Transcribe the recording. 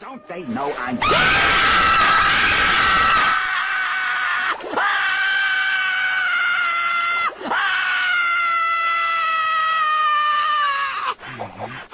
Don't they know I'm... Mm-hmm.